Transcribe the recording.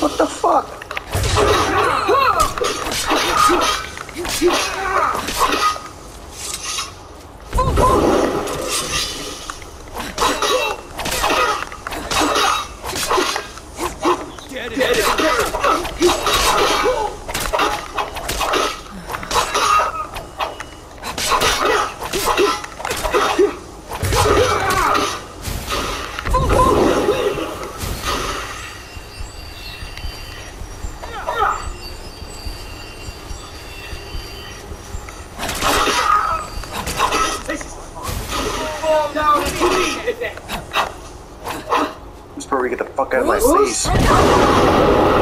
What the fuck? This is we get the fuck out of my face.